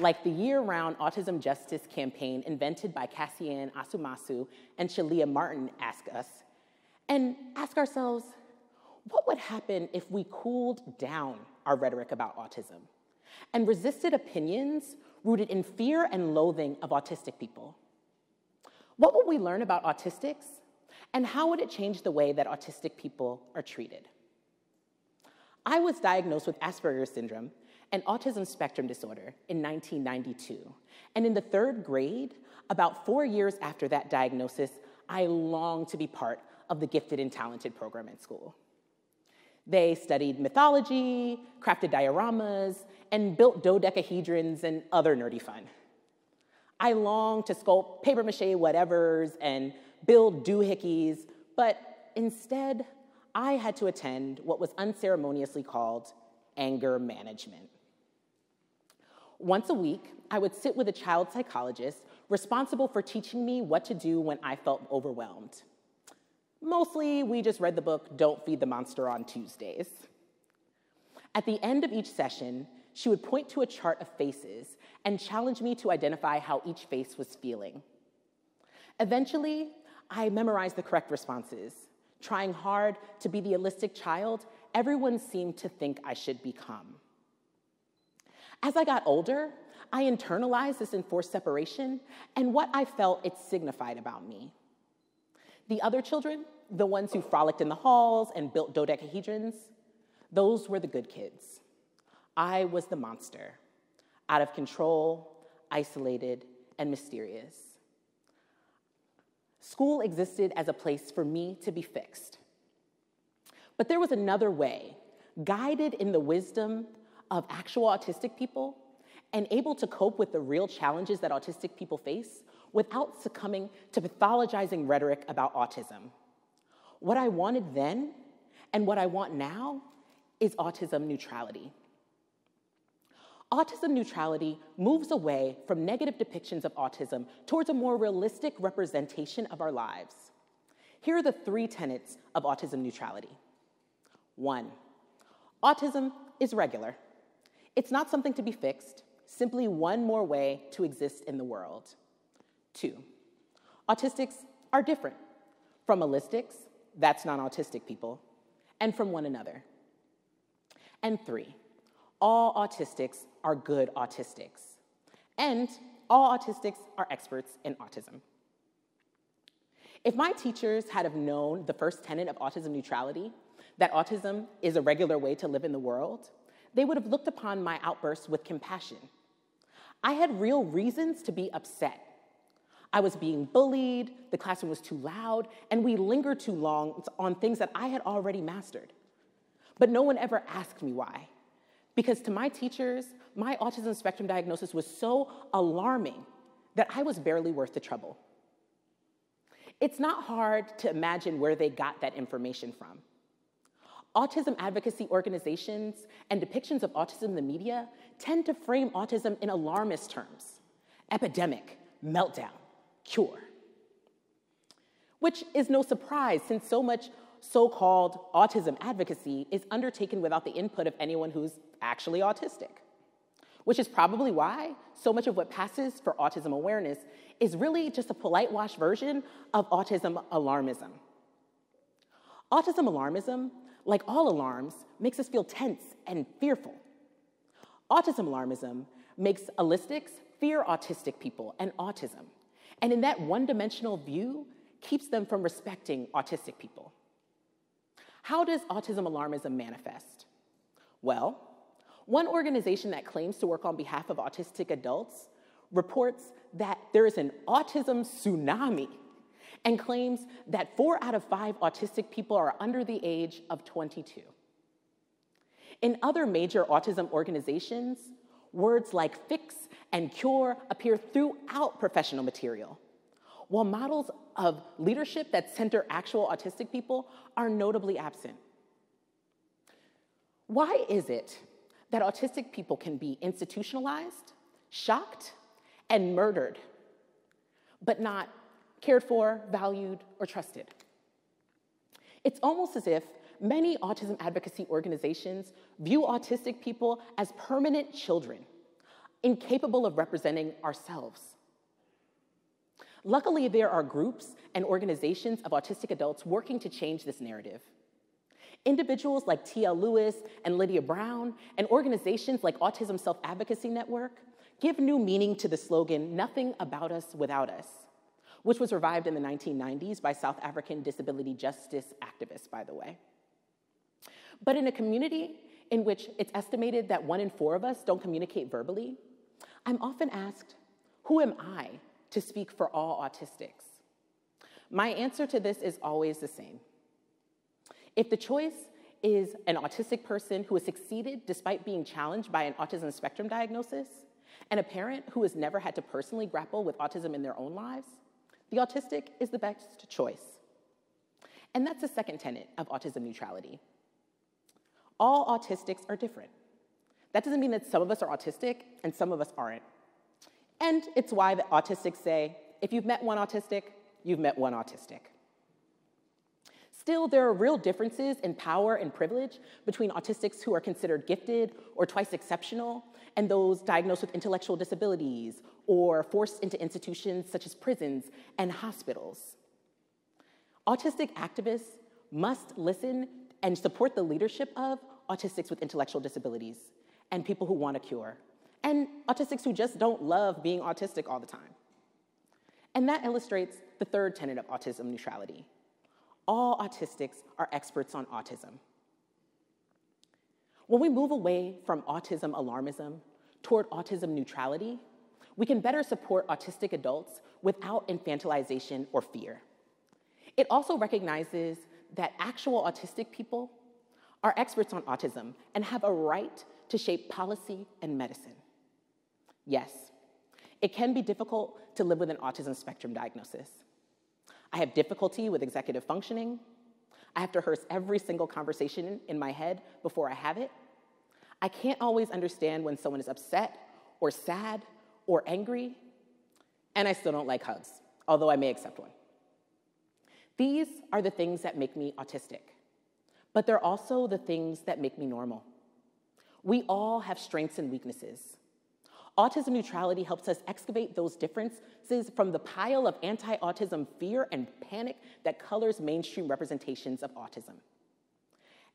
like the year-round autism justice campaign invented by Kassiane Asasumasu and Shalia Martin ask us, and ask ourselves, what would happen if we cooled down our rhetoric about autism and resisted opinions rooted in fear and loathing of autistic people? What would we learn about autistics, and how would it change the way that autistic people are treated? I was diagnosed with Asperger's syndrome and autism spectrum disorder in 1992. And in the third grade, about four years after that diagnosis, I longed to be part of the gifted and talented program at school. They studied mythology, crafted dioramas, and built dodecahedrons and other nerdy fun. I longed to sculpt paper mache whatevers and build doohickeys, but instead, I had to attend what was unceremoniously called anger management. Once a week, I would sit with a child psychologist responsible for teaching me what to do when I felt overwhelmed. Mostly, we just read the book Don't Feed the Monster on Tuesdays. At the end of each session, she would point to a chart of faces and challenge me to identify how each face was feeling. Eventually, I memorized the correct responses. Trying hard to be the holistic child everyone seemed to think I should become. As I got older, I internalized this enforced separation and what I felt it signified about me. The other children, the ones who frolicked in the halls and built dodecahedrons, those were the good kids. I was the monster, out of control, isolated, and mysterious. School existed as a place for me to be fixed. But there was another way, guided in the wisdom of actual autistic people and able to cope with the real challenges that autistic people face without succumbing to pathologizing rhetoric about autism. What I wanted then and what I want now is autism neutrality. Autism neutrality moves away from negative depictions of autism towards a more realistic representation of our lives. Here are the three tenets of autism neutrality. One, autism is regular. It's not something to be fixed, simply one more way to exist in the world. Two, autistics are different from allistics, that's non autistic people, and from one another. And three, all autistics are good autistics, and all autistics are experts in autism. If my teachers had have known the first tenet of autism neutrality, that autism is a regular way to live in the world, they would have looked upon my outbursts with compassion. I had real reasons to be upset. I was being bullied, the classroom was too loud, and we lingered too long on things that I had already mastered. But no one ever asked me why. Because to my teachers, my autism spectrum diagnosis was so alarming that I was barely worth the trouble. It's not hard to imagine where they got that information from. Autism advocacy organizations and depictions of autism in the media tend to frame autism in alarmist terms epidemic, meltdown, cure. Which is no surprise since so much so called autism advocacy is undertaken without the input of anyone who's actually autistic. Which is probably why so much of what passes for autism awareness is really just a polite wash version of autism alarmism. Autism alarmism, like all alarms, makes us feel tense and fearful. Autism alarmism makes allistics fear autistic people and autism. And in that one dimensional view, keeps them from respecting autistic people. How does autism alarmism manifest? Well, one organization that claims to work on behalf of autistic adults reports that there is an autism tsunami and claims that four out of five autistic people are under the age of 22. In other major autism organizations, words like fix and cure appear throughout professional material, while models of leadership that center actual autistic people are notably absent. Why is it that autistic people can be institutionalized, shocked, and murdered, but not cared for, valued, or trusted? It's almost as if many autism advocacy organizations view autistic people as permanent children, incapable of representing ourselves. Luckily, there are groups and organizations of autistic adults working to change this narrative. Individuals like T.L. Lewis and Lydia Brown, and organizations like Autism Self Advocacy Network give new meaning to the slogan, Nothing About Us Without Us, which was revived in the 1990s by South African disability justice activists, by the way. But in a community in which it's estimated that one in four of us don't communicate verbally, I'm often asked, Who am I to speak for all autistics? My answer to this is always the same. If the choice is an autistic person who has succeeded despite being challenged by an autism spectrum diagnosis, and a parent who has never had to personally grapple with autism in their own lives, the autistic is the best choice. And that's the second tenet of autism neutrality. All autistics are different. That doesn't mean that some of us are autistic and some of us aren't. And it's why the autistics say if you've met one autistic, you've met one autistic. Still, there are real differences in power and privilege between autistics who are considered gifted or twice exceptional and those diagnosed with intellectual disabilities or forced into institutions such as prisons and hospitals. Autistic activists must listen and support the leadership of autistics with intellectual disabilities and people who want a cure, and autistics who just don't love being autistic all the time. And that illustrates the third tenet of autism neutrality. All autistics are experts on autism. When we move away from autism alarmism toward autism neutrality, we can better support autistic adults without infantilization or fear. It also recognizes that actual autistic people are experts on autism and have a right to shape policy and medicine. Yes, it can be difficult to live with an autism spectrum diagnosis. I have difficulty with executive functioning. I have to rehearse every single conversation in my head before I have it. I can't always understand when someone is upset or sad or angry, and I still don't like hugs, although I may accept one. These are the things that make me autistic but they're also the things that make me normal. We all have strengths and weaknesses. Autism neutrality helps us excavate those differences from the pile of anti autism fear and panic that colors mainstream representations of autism.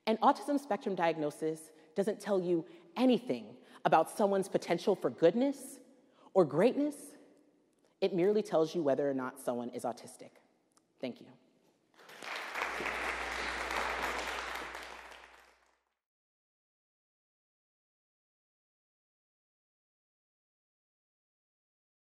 An autism spectrum diagnosis doesn't tell you anything about someone's potential for goodness or greatness, it merely tells you whether or not someone is autistic. Thank you.